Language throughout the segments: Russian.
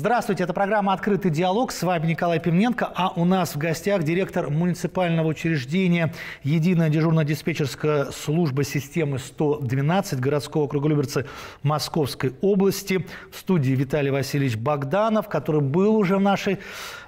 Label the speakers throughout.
Speaker 1: Здравствуйте, это программа «Открытый диалог». С вами Николай Пименко, а у нас в гостях директор муниципального учреждения Единая дежурно-диспетчерская служба системы 112 городского округа Люберцы Московской области. В студии Виталий Васильевич Богданов, который был уже в нашей,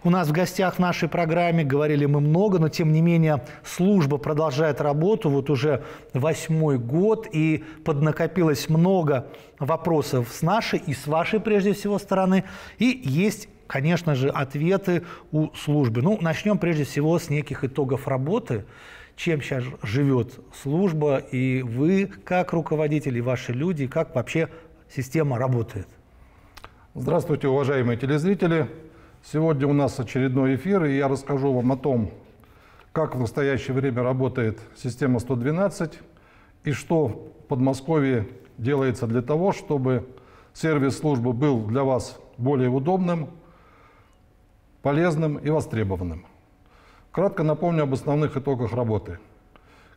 Speaker 1: у нас в гостях в нашей программе. Говорили мы много, но тем не менее служба продолжает работу. Вот уже восьмой год и поднакопилось много вопросов с нашей и с вашей, прежде всего, стороны. И есть конечно же, ответы у службы. Ну, начнем прежде всего с неких итогов работы, чем сейчас живет служба, и вы, как руководители, ваши люди, как вообще система работает.
Speaker 2: Здравствуйте, уважаемые телезрители. Сегодня у нас очередной эфир, и я расскажу вам о том, как в настоящее время работает система 112 и что в Подмосковье делается для того, чтобы сервис службы был для вас более удобным, полезным и востребованным. Кратко напомню об основных итогах работы.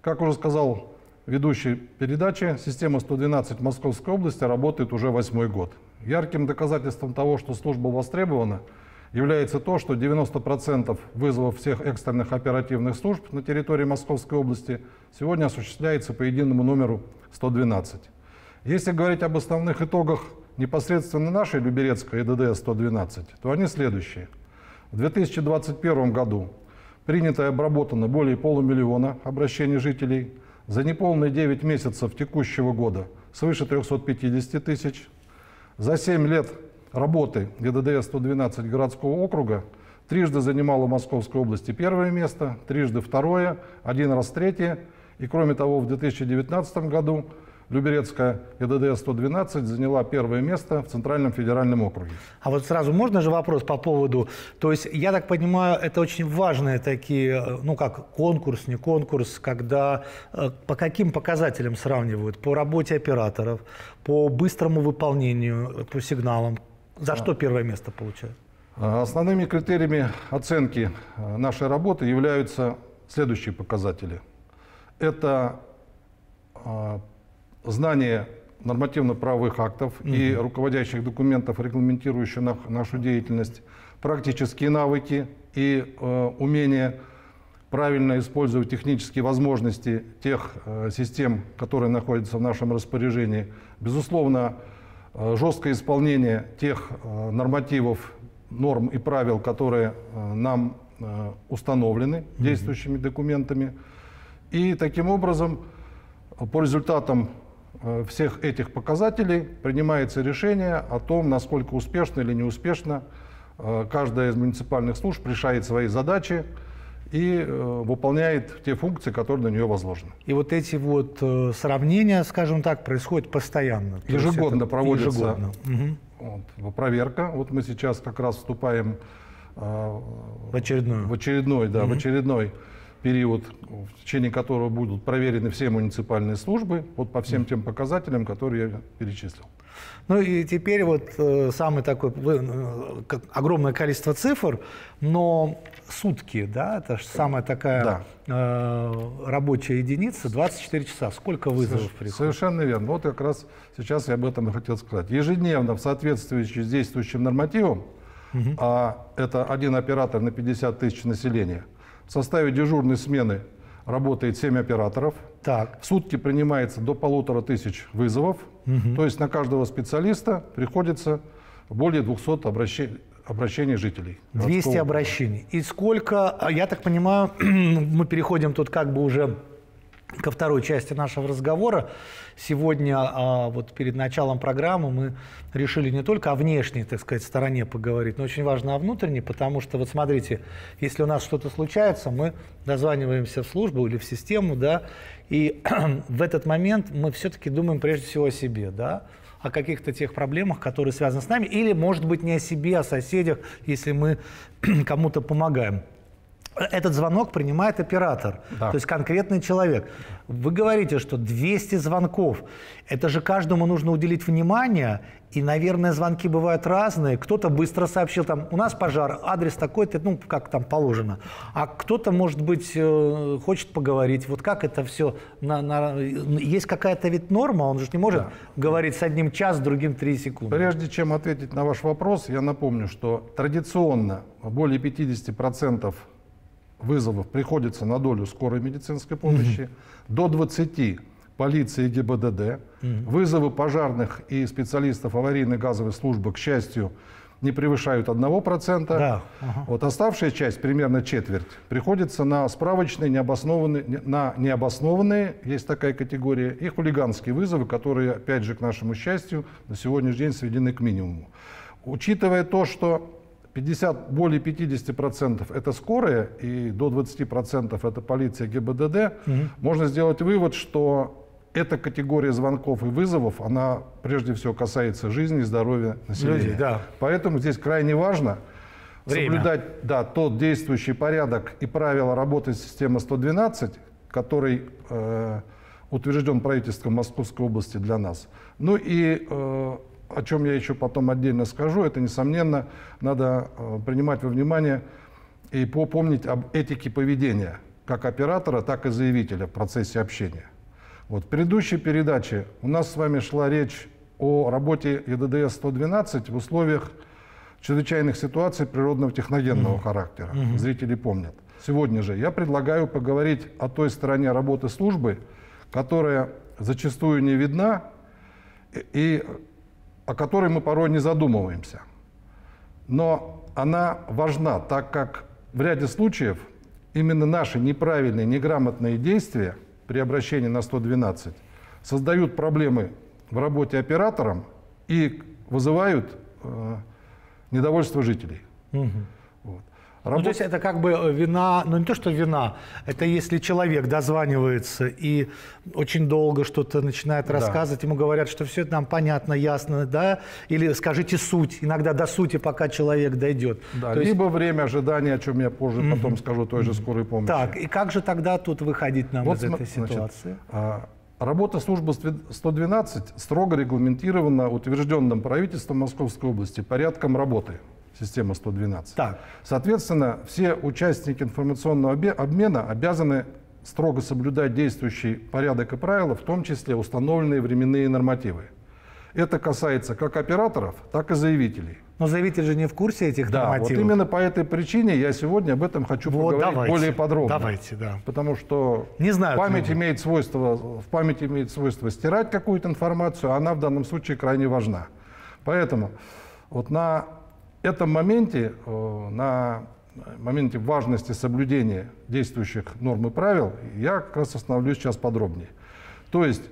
Speaker 2: Как уже сказал ведущий передачи, система 112 Московской области работает уже восьмой год. Ярким доказательством того, что служба востребована, является то, что 90% вызовов всех экстренных оперативных служб на территории Московской области сегодня осуществляется по единому номеру 112. Если говорить об основных итогах непосредственно нашей Люберецкой ИДД-112, то они следующие. В 2021 году принято и обработано более полумиллиона обращений жителей. За неполные 9 месяцев текущего года свыше 350 тысяч. За 7 лет работы ГДД-112 городского округа трижды занимала Московской области первое место, трижды второе, один раз третье. И кроме того, в 2019 году Люберецкая ИДД-112 заняла первое место в Центральном федеральном округе.
Speaker 1: А вот сразу можно же вопрос по поводу... То есть, я так понимаю, это очень важные такие, ну как конкурс, не конкурс, когда э, по каким показателям сравнивают? По работе операторов, по быстрому выполнению, по сигналам? За а. что первое место получают?
Speaker 2: Основными критериями оценки э, нашей работы являются следующие показатели. Это а, знание нормативно-правовых актов угу. и руководящих документов, регламентирующих нашу деятельность, практические навыки и э, умение правильно использовать технические возможности тех э, систем, которые находятся в нашем распоряжении. Безусловно, э, жесткое исполнение тех э, нормативов, норм и правил, которые э, нам э, установлены действующими документами. И таким образом, по результатам Э, всех этих показателей принимается решение о том, насколько успешно или неуспешно э, каждая из муниципальных служб решает свои задачи и э, выполняет те функции, которые на нее возложены.
Speaker 1: И вот эти вот сравнения, скажем так, происходят постоянно.
Speaker 2: Ежегодно проводится ежегодно. Вот, проверка. Вот мы сейчас как раз вступаем
Speaker 1: в очередной,
Speaker 2: в очередной, да, угу. в очередной период, в течение которого будут проверены все муниципальные службы вот по всем тем показателям, которые я перечислил.
Speaker 1: Ну и теперь вот э, самый такой э, огромное количество цифр, но сутки, да, это же самая такая да. э, рабочая единица, 24 часа. Сколько вызовов приходит?
Speaker 2: Совершенно верно. Вот как раз сейчас я об этом и хотел сказать. Ежедневно в соответствии с действующим нормативом, угу. а это один оператор на 50 тысяч населения – в составе дежурной смены работает 7 операторов. Так. В сутки принимается до полутора тысяч вызовов. Угу. То есть на каждого специалиста приходится более 200 обращений, обращений жителей.
Speaker 1: 200 обращений. И сколько, а я так понимаю, мы переходим тут как бы уже ко второй части нашего разговора. Сегодня, а, вот перед началом программы, мы решили не только о внешней, так сказать, стороне поговорить, но очень важно о внутренней, потому что, вот смотрите, если у нас что-то случается, мы дозваниваемся в службу или в систему, да, и в этот момент мы все-таки думаем прежде всего о себе, да, о каких-то тех проблемах, которые связаны с нами, или, может быть, не о себе, а о соседях, если мы кому-то помогаем. Этот звонок принимает оператор, да. то есть конкретный человек. Вы говорите, что 200 звонков. Это же каждому нужно уделить внимание, и, наверное, звонки бывают разные. Кто-то быстро сообщил, там, у нас пожар, адрес такой-то, ну, как там положено. А кто-то, может быть, э, хочет поговорить. Вот как это все? На, на... Есть какая-то ведь норма, он же не может да. говорить с одним час, с другим три секунды.
Speaker 2: Прежде чем ответить на ваш вопрос, я напомню, что традиционно более 50% вызовов приходится на долю скорой медицинской помощи, угу. до 20 полиции и ГИБДД. Угу. Вызовы пожарных и специалистов аварийной газовой службы, к счастью, не превышают 1%. Да. Ага. Вот оставшая часть, примерно четверть, приходится на справочные, необоснованные, на необоснованные, есть такая категория, и хулиганские вызовы, которые, опять же, к нашему счастью, на сегодняшний день сведены к минимуму. Учитывая то, что 50, более 50% это скорые и до 20% это полиция ГИБДД, угу. можно сделать вывод, что эта категория звонков и вызовов, она прежде всего касается жизни и здоровья населения. Людей, да. Поэтому здесь крайне важно Время. соблюдать да, тот действующий порядок и правила работы системы 112, который э, утвержден правительством Московской области для нас. Ну и э, о чем я еще потом отдельно скажу, это, несомненно, надо э, принимать во внимание и помнить об этике поведения как оператора, так и заявителя в процессе общения. Вот в предыдущей передаче у нас с вами шла речь о работе ЕДДС-112 в условиях чрезвычайных ситуаций природного техногенного mm-hmm. характера. Mm-hmm. Зрители помнят. Сегодня же я предлагаю поговорить о той стороне работы службы, которая зачастую не видна и о которой мы порой не задумываемся. Но она важна, так как в ряде случаев именно наши неправильные, неграмотные действия при обращении на 112 создают проблемы в работе операторам и вызывают э, недовольство жителей. Угу.
Speaker 1: Работ... Ну, то есть это как бы э, вина, ну не то, что вина, это если человек дозванивается и очень долго что-то начинает рассказывать, да. ему говорят, что все это нам понятно, ясно, да, или скажите суть, иногда до сути, пока человек дойдет.
Speaker 2: Да, то либо есть... время ожидания, о чем я позже mm-hmm. потом скажу, той же скорой помощи.
Speaker 1: Так, и как же тогда тут выходить нам вот, из этой ситуации? Значит,
Speaker 2: Работа службы 112 строго регламентирована утвержденным правительством Московской области порядком работы система 112. Так. Соответственно, все участники информационного обмена обязаны строго соблюдать действующий порядок и правила, в том числе установленные временные нормативы. Это касается как операторов, так и заявителей.
Speaker 1: Но заявитель же не в курсе этих
Speaker 2: да,
Speaker 1: нормативов.
Speaker 2: вот именно по этой причине я сегодня об этом хочу вот, поговорить давайте, более подробно.
Speaker 1: Давайте, да.
Speaker 2: Потому что не знаю, память имеет свойство, в памяти имеет свойство стирать какую-то информацию, а она в данном случае крайне важна. Поэтому вот на этом моменте, э, на моменте важности соблюдения действующих норм и правил, я как раз остановлюсь сейчас подробнее. То есть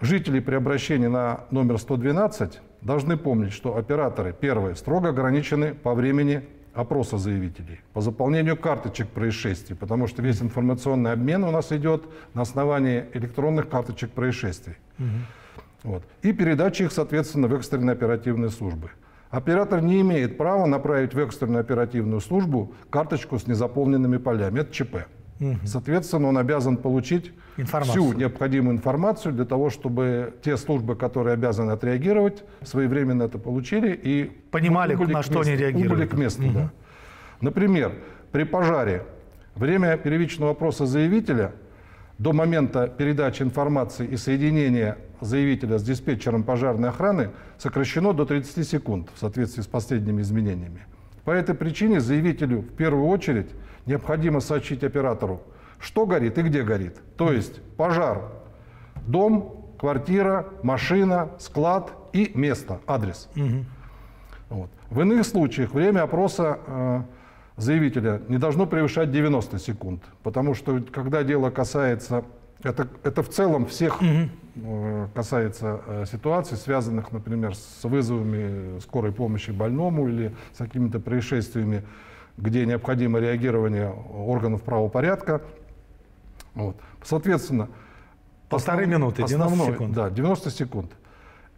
Speaker 2: жители при обращении на номер 112 должны помнить, что операторы, первые, строго ограничены по времени опроса заявителей, по заполнению карточек происшествий, потому что весь информационный обмен у нас идет на основании электронных карточек происшествий. Угу. Вот. И передачи их, соответственно, в экстренные оперативные службы. Оператор не имеет права направить в экстренную оперативную службу карточку с незаполненными полями. Это ЧП. Угу. Соответственно, он обязан получить информацию. всю необходимую информацию для того, чтобы те службы, которые обязаны отреагировать, своевременно это получили и
Speaker 1: понимали, на что они реагируют.
Speaker 2: к месту. Угу. Да. Например, при пожаре время первичного вопроса заявителя до момента передачи информации и соединения заявителя с диспетчером пожарной охраны сокращено до 30 секунд в соответствии с последними изменениями. По этой причине заявителю в первую очередь необходимо сообщить оператору, что горит и где горит. То есть пожар, дом, квартира, машина, склад и место, адрес. Угу. Вот. В иных случаях время опроса э, заявителя не должно превышать 90 секунд, потому что когда дело касается, это, это в целом всех угу. Касается э, ситуаций, связанных, например, с вызовами скорой помощи больному или с какими-то происшествиями, где необходимо реагирование органов правопорядка. Вот. Соответственно,
Speaker 1: Полторы основ... минуты, 90 основной, секунд.
Speaker 2: Да, 90 секунд.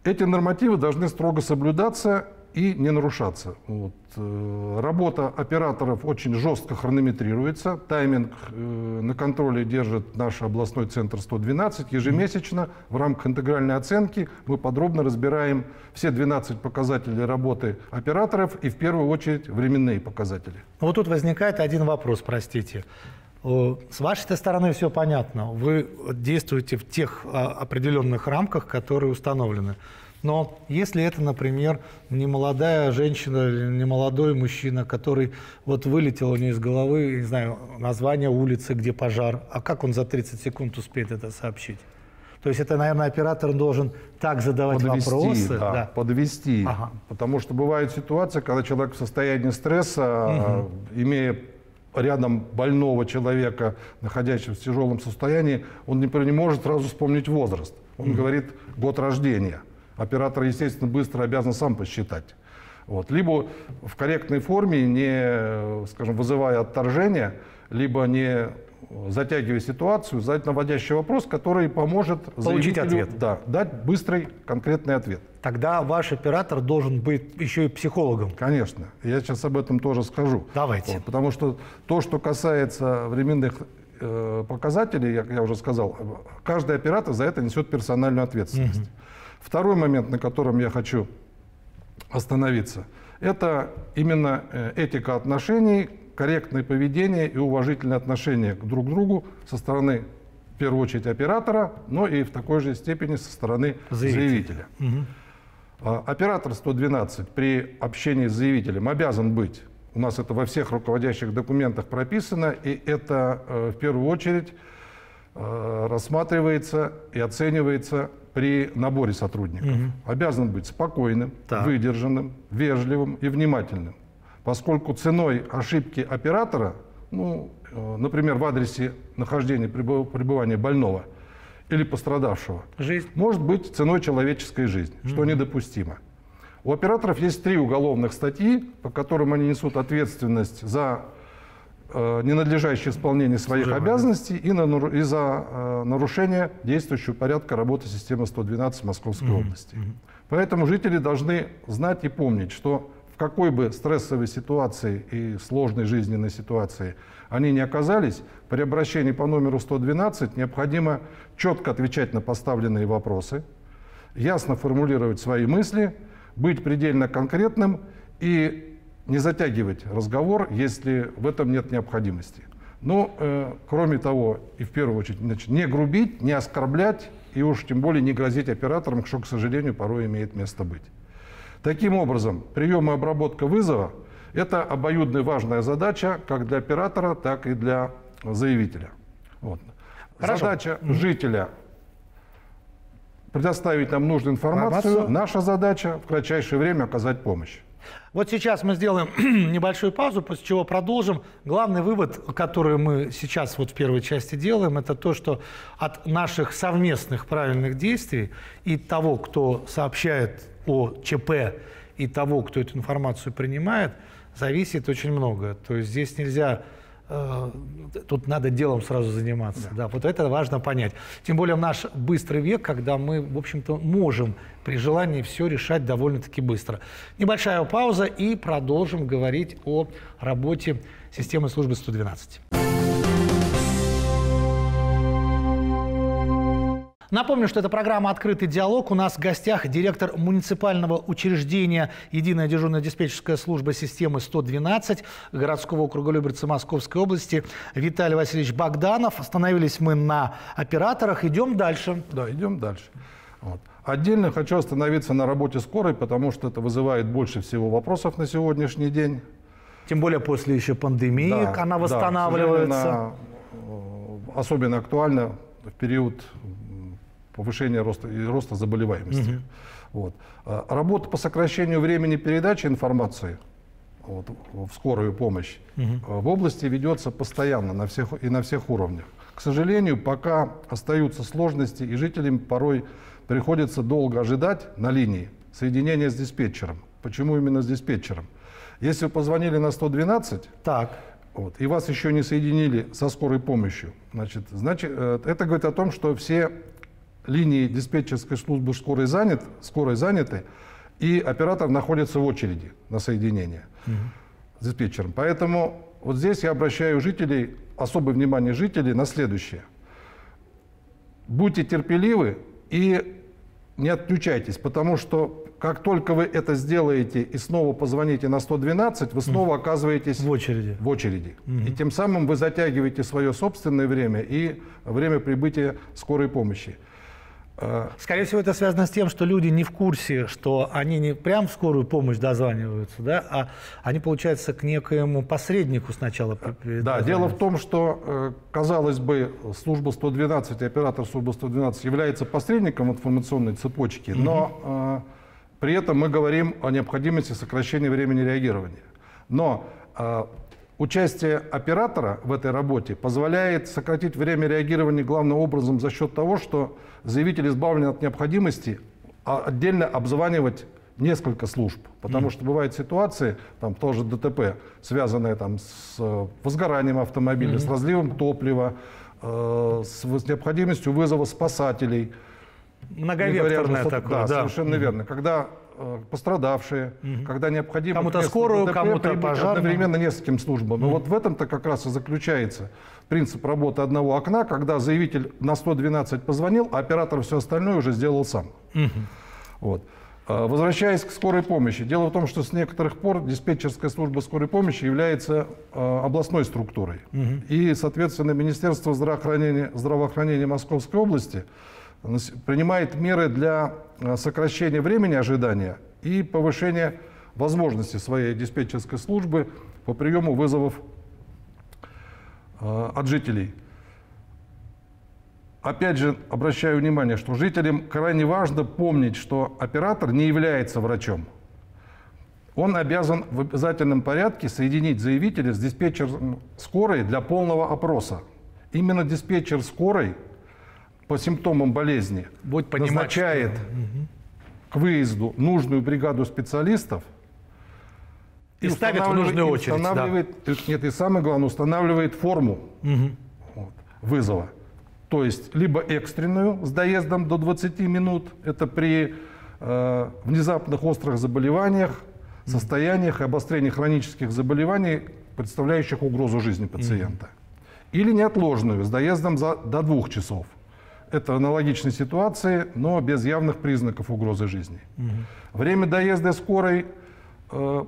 Speaker 2: Эти нормативы должны строго соблюдаться и не нарушаться. Вот. Э, работа операторов очень жестко хронометрируется. Тайминг э, на контроле держит наш областной центр 112. Ежемесячно в рамках интегральной оценки мы подробно разбираем все 12 показателей работы операторов и в первую очередь временные показатели.
Speaker 1: Вот тут возникает один вопрос, простите. С вашей стороны все понятно. Вы действуете в тех а, определенных рамках, которые установлены. Но если это, например, не молодая женщина или не молодой мужчина, который вот вылетел у него из головы, не знаю, название улицы, где пожар, а как он за 30 секунд успеет это сообщить? То есть это, наверное, оператор должен так задавать подвести, вопросы.
Speaker 2: Да, да. подвести. Ага. Потому что бывает ситуация, когда человек в состоянии стресса, угу. имея рядом больного человека, находящегося в тяжелом состоянии, он не, не может сразу вспомнить возраст. Он угу. говорит год рождения. Оператор, естественно, быстро обязан сам посчитать. Вот. Либо в корректной форме, не, скажем, вызывая отторжение, либо не затягивая ситуацию, задать наводящий вопрос, который поможет
Speaker 1: получить ответ.
Speaker 2: Да, дать быстрый, конкретный ответ.
Speaker 1: Тогда ваш оператор должен быть еще и психологом.
Speaker 2: Конечно. Я сейчас об этом тоже скажу.
Speaker 1: Давайте.
Speaker 2: Вот, потому что то, что касается временных э, показателей, я, я уже сказал, каждый оператор за это несет персональную ответственность. Угу. Второй момент, на котором я хочу остановиться, это именно э, этика отношений, корректное поведение и уважительное отношение друг к другу со стороны, в первую очередь, оператора, но и в такой же степени со стороны заявителя. заявителя. Угу. Оператор 112 при общении с заявителем обязан быть, у нас это во всех руководящих документах прописано, и это э, в первую очередь э, рассматривается и оценивается при наборе сотрудников. Угу. Обязан быть спокойным, так. выдержанным, вежливым и внимательным поскольку ценой ошибки оператора, ну, э, например, в адресе нахождения пребывания больного или пострадавшего, Жизнь. может быть ценой человеческой жизни, mm-hmm. что недопустимо. У операторов есть три уголовных статьи, по которым они несут ответственность за ненадлежащее исполнение своих Служебно. обязанностей и, на, и за э, нарушение действующего порядка работы системы 112 Московской mm-hmm. области. Поэтому жители должны знать и помнить, что какой бы стрессовой ситуации и сложной жизненной ситуации они не оказались, при обращении по номеру 112 необходимо четко отвечать на поставленные вопросы, ясно формулировать свои мысли, быть предельно конкретным и не затягивать разговор, если в этом нет необходимости. Но, э, кроме того, и в первую очередь, значит, не грубить, не оскорблять и уж тем более не грозить операторам, что, к сожалению, порой имеет место быть. Таким образом, прием и обработка вызова – это обоюдная важная задача как для оператора, так и для заявителя. Вот. Задача жителя предоставить нам нужную информацию. информацию. Наша задача в кратчайшее время оказать помощь.
Speaker 1: Вот сейчас мы сделаем небольшую паузу, после чего продолжим. Главный вывод, который мы сейчас вот в первой части делаем, это то, что от наших совместных правильных действий и того, кто сообщает о ЧП и того, кто эту информацию принимает, зависит очень много. То есть здесь нельзя тут надо делом сразу заниматься. Да. Да, вот это важно понять. Тем более в наш быстрый век, когда мы, в общем-то, можем при желании все решать довольно-таки быстро. Небольшая пауза и продолжим говорить о работе системы службы 112. Напомню, что это программа «Открытый диалог». У нас в гостях директор муниципального учреждения «Единая дежурная диспетчерская служба системы 112» городского округа Люберцы Московской области Виталий Васильевич Богданов. Остановились мы на операторах. Идем дальше.
Speaker 2: Да, идем дальше. Вот. Отдельно хочу остановиться на работе скорой, потому что это вызывает больше всего вопросов на сегодняшний день.
Speaker 1: Тем более после еще пандемии да, она восстанавливается. Да,
Speaker 2: э, особенно актуально в период повышения роста, и роста заболеваемости. Угу. Вот. А, работа по сокращению времени передачи информации вот, в скорую помощь угу. в области ведется постоянно на всех, и на всех уровнях. К сожалению, пока остаются сложности, и жителям порой приходится долго ожидать на линии соединения с диспетчером. Почему именно с диспетчером? Если вы позвонили на 112, так. Вот, и вас еще не соединили со скорой помощью, значит, значит, э, это говорит о том, что все линии диспетчерской службы скорой, занят, скорой заняты, и оператор находится в очереди на соединение угу. с диспетчером. Поэтому вот здесь я обращаю жителей, особое внимание жителей на следующее. Будьте терпеливы и не отключайтесь, потому что как только вы это сделаете и снова позвоните на 112, вы снова оказываетесь
Speaker 1: в очереди.
Speaker 2: В очереди. Угу. И тем самым вы затягиваете свое собственное время и время прибытия скорой помощи.
Speaker 1: Э, Скорее всего, это связано с тем, что люди не в курсе, что они не прям в скорую помощь дозваниваются, да, а они, получается, к некоему посреднику сначала
Speaker 2: Да, дело в том, что, э, казалось бы, служба 112 и оператор службы 112 является посредником информационной цепочки, но э, при этом мы говорим о необходимости сокращения времени реагирования. Но участие оператора в этой работе позволяет сократить время реагирования главным образом за счет того, что заявитель избавлен от необходимости отдельно обзванивать несколько служб. Потому mm. что бывают ситуации, там тоже ДТП, связанные там, с э, возгоранием автомобиля, mm. с разливом топлива, э, с необходимостью вызова спасателей –
Speaker 1: Многовекторное
Speaker 2: говоря, такое. Да, да. совершенно верно. Когда э, пострадавшие, mm-hmm. когда необходимо...
Speaker 1: Кому-то скорую, кому-то
Speaker 2: пожарную. Одновременно нескольким службам. Mm-hmm. Но вот в этом-то как раз и заключается принцип работы одного окна, когда заявитель на 112 позвонил, а оператор все остальное уже сделал сам. Mm-hmm. Вот. Э, возвращаясь к скорой помощи. Дело в том, что с некоторых пор диспетчерская служба скорой помощи является э, областной структурой. Угу. И, соответственно, Министерство здравоохранения, здравоохранения Московской области принимает меры для э, сокращения времени ожидания и повышения возможности своей диспетчерской службы по приему вызовов э, от жителей. Опять же, обращаю внимание, что жителям крайне важно помнить, что оператор не является врачом. Он обязан в обязательном порядке соединить заявителя с диспетчером скорой для полного опроса. Именно диспетчер скорой по симптомам болезни Будет понимать, назначает что... к выезду нужную бригаду специалистов
Speaker 1: и, и ставит в нужную очередь.
Speaker 2: Устанавливает, да. Нет, и самое главное, устанавливает форму угу. вот, вызова. То есть либо экстренную с доездом до 20 минут, это при э, внезапных острых заболеваниях, состояниях и обострении хронических заболеваний, представляющих угрозу жизни пациента. Или неотложную с доездом за, до двух часов. Это аналогичные ситуации, но без явных признаков угрозы жизни. Угу. Время доезда скорой э,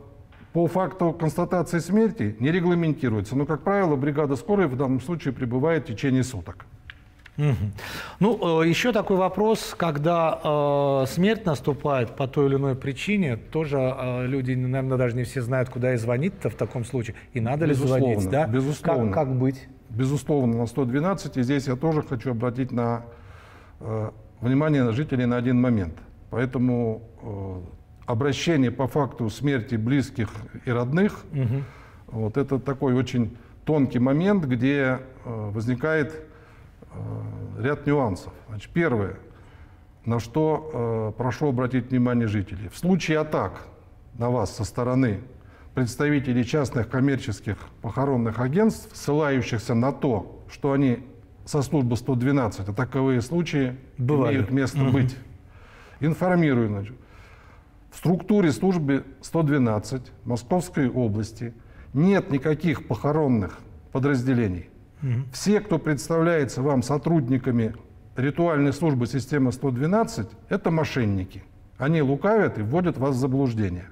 Speaker 2: по факту констатации смерти не регламентируется. Но, как правило, бригада скорой в данном случае пребывает в течение суток.
Speaker 1: Угу. Ну, э, еще такой вопрос, когда э, смерть наступает по той или иной причине, тоже э, люди, наверное, даже не все знают, куда и звонить-то в таком случае, и надо безусловно, ли звонить, да?
Speaker 2: Безусловно.
Speaker 1: Как, как быть?
Speaker 2: Безусловно, на 112. И здесь я тоже хочу обратить на, э, внимание жителей на один момент. Поэтому э, обращение по факту смерти близких и родных, угу. вот это такой очень тонкий момент, где э, возникает э, ряд нюансов. Значит, первое, на что э, прошу обратить внимание жителей. В случае атак на вас со стороны представителей частных коммерческих похоронных агентств, ссылающихся на то, что они со службы 112, а таковые случаи Бывали. имеют место угу. быть. Информирую, значит, в структуре службы 112 Московской области нет никаких похоронных подразделений. Угу. Все, кто представляется вам сотрудниками ритуальной службы системы 112, это мошенники. Они лукавят и вводят вас в заблуждение.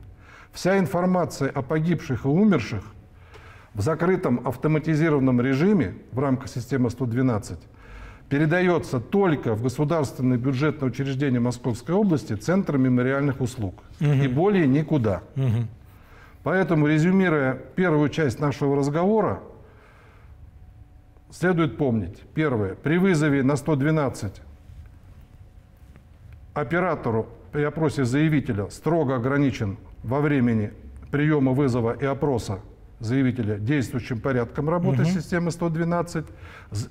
Speaker 2: Вся информация о погибших и умерших в закрытом автоматизированном режиме в рамках системы 112 передается только в государственное бюджетное учреждение Московской области Центр мемориальных услуг. Угу. И более никуда. Угу. Поэтому, резюмируя первую часть нашего разговора, следует помнить. Первое. При вызове на 112 оператору при опросе заявителя строго ограничен во времени приема вызова и опроса заявителя действующим порядком работы угу. системы 112.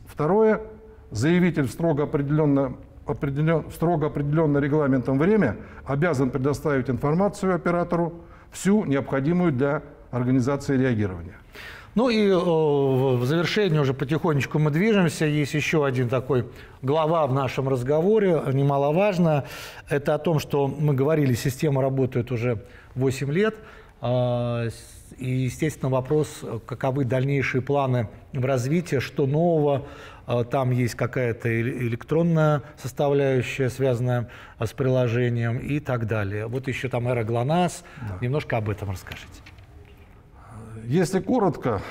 Speaker 2: Второе, заявитель в строго определенно определен, строго определенно регламентом время обязан предоставить информацию оператору всю необходимую для организации реагирования.
Speaker 1: Ну и э, в завершении уже потихонечку мы движемся. Есть еще один такой глава в нашем разговоре, немаловажно. Это о том, что мы говорили, система работает уже 8 лет. Э, и, естественно, вопрос, каковы дальнейшие планы в развитии, что нового. Э, там есть какая-то электронная составляющая, связанная с приложением и так далее. Вот еще там эра ГЛОНАСС. Да. Немножко об этом расскажите.
Speaker 2: Если коротко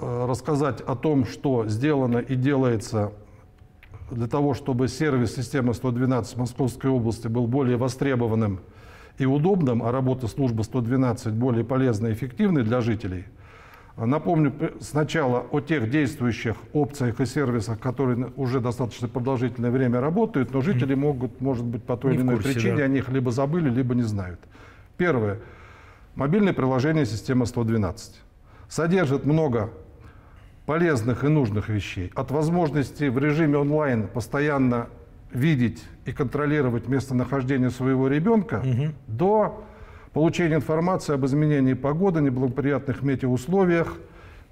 Speaker 2: э, рассказать о том, что сделано и делается для того, чтобы сервис системы 112 Московской области был более востребованным и удобным, а работа службы 112 более полезной и эффективной для жителей, напомню сначала о тех действующих опциях и сервисах, которые уже достаточно продолжительное время работают, но жители могут, может быть, по той или иной причине да. о них либо забыли, либо не знают. Первое. Мобильное приложение системы 112 содержит много полезных и нужных вещей. От возможности в режиме онлайн постоянно видеть и контролировать местонахождение своего ребенка угу. до получения информации об изменении погоды, неблагоприятных метеоусловиях,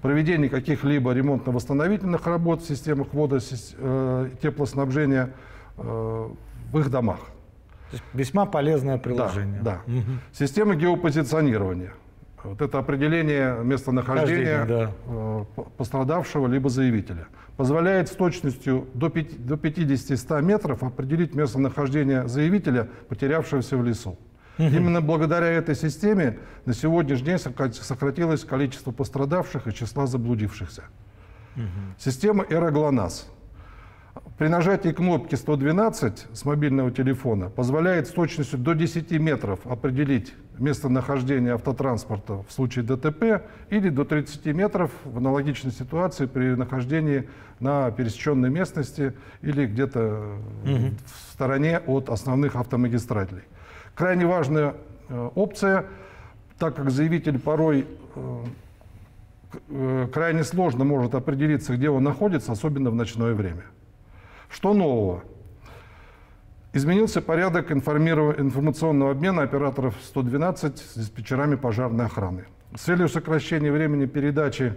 Speaker 2: проведении каких-либо ремонтно-восстановительных работ в системах водо- э, теплоснабжения э, в их домах
Speaker 1: есть весьма полезное приложение.
Speaker 2: Да, да. Угу. Система геопозиционирования. Вот это определение местонахождения да. Э, пострадавшего либо заявителя. Позволяет с точностью до 50-100 метров определить местонахождение заявителя, потерявшегося в лесу. Угу. Именно благодаря этой системе на сегодняшний день сократилось количество пострадавших и числа заблудившихся. Угу. Система «Эроглонас» при нажатии кнопки 112 с мобильного телефона позволяет с точностью до 10 метров определить местонахождение автотранспорта в случае ДТП или до 30 метров в аналогичной ситуации при нахождении на пересеченной местности или где-то угу. в стороне от основных автомагистралей. Крайне важная э, опция, так как заявитель порой э, э, крайне сложно может определиться, где он находится, особенно в ночное время. Что нового? Изменился порядок информационного обмена операторов 112 с диспетчерами пожарной охраны. С целью сокращения времени передачи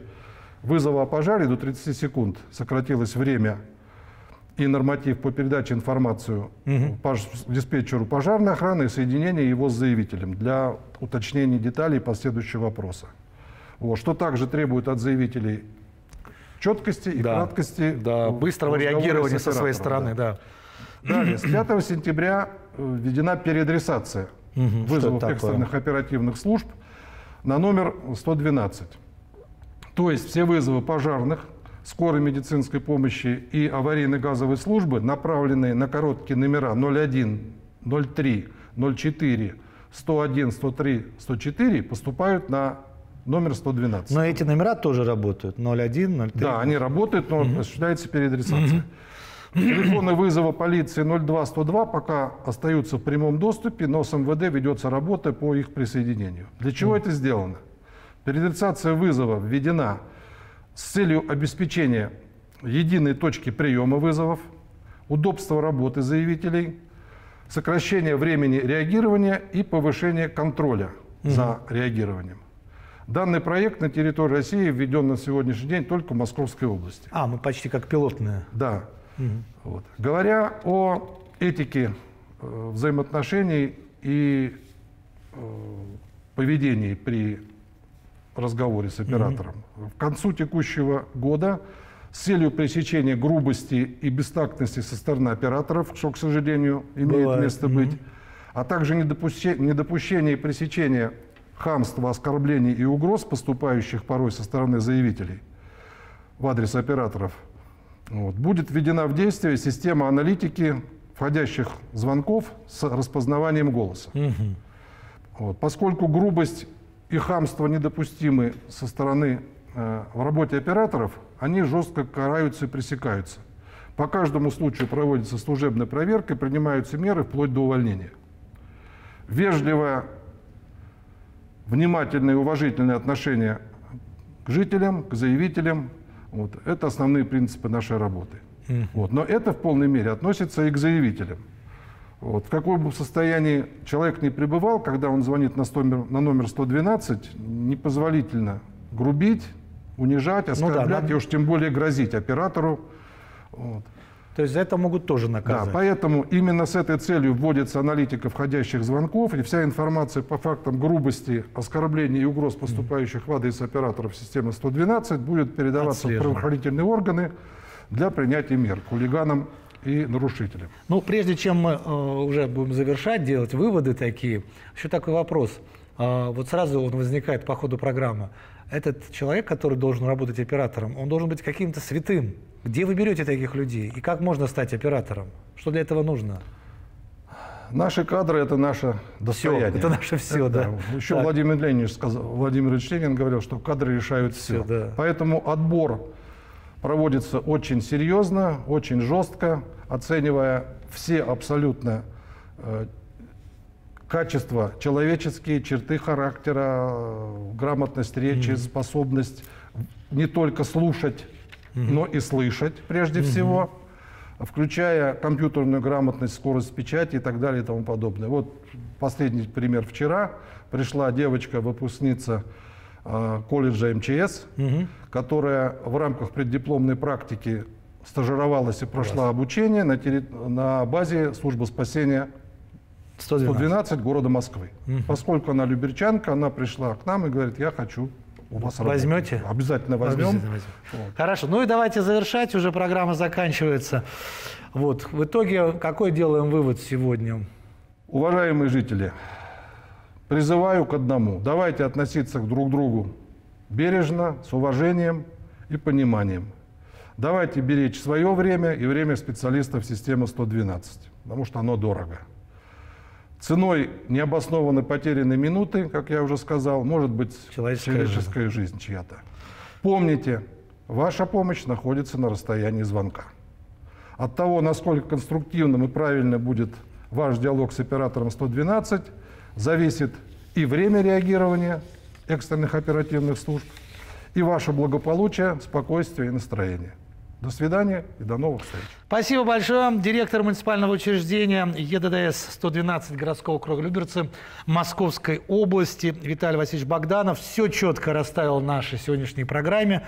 Speaker 2: вызова о пожаре до 30 секунд сократилось время и норматив по передаче информацию угу. диспетчеру пожарной охраны и соединения его с заявителем для уточнения деталей последующего вопроса. Вот, что также требует от заявителей четкости и да. краткости.
Speaker 1: Да, быстрого реагирования со своей стороны, да.
Speaker 2: да. Далее, с 5 сентября э, введена переадресация угу, вызовов экстренных оперативных служб на номер 112. То есть все вызовы пожарных, скорой медицинской помощи и аварийной газовой службы, направленные на короткие номера 01, 03, 04, 101, 103, 104, поступают на номер 112.
Speaker 1: Но эти номера тоже работают? 01, 03?
Speaker 2: Да, они работают, но угу. осуществляется переадресация. Угу. Телефоны вызова полиции 02 102 пока остаются в прямом доступе, но с МВД ведется работа по их присоединению. Для чего угу. это сделано? Переадресация вызова введена с целью обеспечения единой точки приема вызовов, удобства работы заявителей, сокращения времени реагирования и повышения контроля угу. за реагированием. Данный проект на территории России введен на сегодняшний день только в Московской области.
Speaker 1: А, мы почти как пилотные.
Speaker 2: Да. Угу. Вот. Говоря о этике э, взаимоотношений и э, поведении при разговоре с оператором. Угу. К концу текущего года с целью пресечения грубости и бестактности со стороны операторов, что, к сожалению, имеет Бывает. место быть, угу. а также недопущение, недопущение и пресечение хамства, оскорблений и угроз, поступающих порой со стороны заявителей в адрес операторов, вот, будет введена в действие система аналитики входящих звонков с распознаванием голоса. Угу. Вот, поскольку грубость и хамство недопустимы со стороны э, в работе операторов, они жестко караются и пресекаются. По каждому случаю проводится служебная проверка и принимаются меры вплоть до увольнения. Вежливое внимательное и уважительное отношение к жителям, к заявителям. Вот. Это основные принципы нашей работы. Вот. Но это в полной мере относится и к заявителям. Вот. В каком бы состоянии человек не пребывал, когда он звонит на, 100, на номер 112, непозволительно грубить, унижать, оскорблять, ну да, и уж тем более грозить оператору.
Speaker 1: Вот. То есть за это могут тоже наказать.
Speaker 2: Да, поэтому именно с этой целью вводится аналитика входящих звонков, и вся информация по фактам грубости, оскорблений и угроз, поступающих в адрес операторов системы 112, будет передаваться в правоохранительные органы для принятия мер к хулиганам и нарушителям.
Speaker 1: Ну, прежде чем мы э, уже будем завершать, делать выводы такие, еще такой вопрос. Э, вот сразу он возникает по ходу программы. Этот человек, который должен работать оператором, он должен быть каким-то святым, где вы берете таких людей? И как можно стать оператором? Что для этого нужно?
Speaker 2: Наши кадры – это наше достояние.
Speaker 1: Все, это наше все, это,
Speaker 2: да. Еще так. Владимир Ленин сказал, Владимир Ильич Ленин говорил, что кадры решают все. все да. Поэтому отбор проводится очень серьезно, очень жестко, оценивая все абсолютно э, качества человеческие, черты характера, грамотность речи, mm-hmm. способность не только слушать но и слышать прежде всего, включая компьютерную грамотность, скорость печати и так далее и тому подобное. Вот последний пример вчера. Пришла девочка, выпускница э, колледжа МЧС, которая в рамках преддипломной практики стажировалась и прошла Класс. обучение на, терри... на базе службы спасения 112, 112 города Москвы. Угу. Поскольку она люберчанка, она пришла к нам и говорит, я хочу
Speaker 1: у вас Возьмете?
Speaker 2: Работает. Обязательно возьмем. Обязательно возьмем.
Speaker 1: Вот. Хорошо. Ну и давайте завершать. Уже программа заканчивается. Вот. В итоге какой делаем вывод сегодня?
Speaker 2: Уважаемые жители, призываю к одному. Давайте относиться друг к другу бережно, с уважением и пониманием. Давайте беречь свое время и время специалистов системы 112, потому что оно дорого. Ценой необоснованно потерянной минуты, как я уже сказал, может быть человеческая, человеческая жизнь, жизнь чья-то. Помните, ваша помощь находится на расстоянии звонка. От того, насколько конструктивным и правильно будет ваш диалог с оператором 112, зависит и время реагирования экстренных оперативных служб, и ваше благополучие, спокойствие и настроение. До свидания и до новых встреч.
Speaker 1: Спасибо большое. Директор муниципального учреждения ЕДДС 112 городского округа Люберцы Московской области Виталий Васильевич Богданов все четко расставил в нашей сегодняшней программе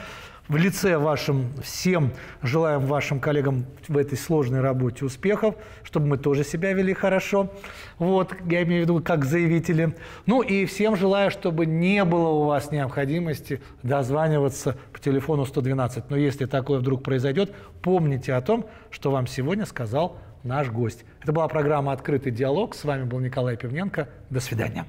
Speaker 1: в лице вашим всем желаем вашим коллегам в этой сложной работе успехов, чтобы мы тоже себя вели хорошо. Вот, я имею в виду как заявители. Ну и всем желаю, чтобы не было у вас необходимости дозваниваться по телефону 112. Но если такое вдруг произойдет, помните о том, что вам сегодня сказал наш гость. Это была программа «Открытый диалог». С вами был Николай Пивненко. До свидания.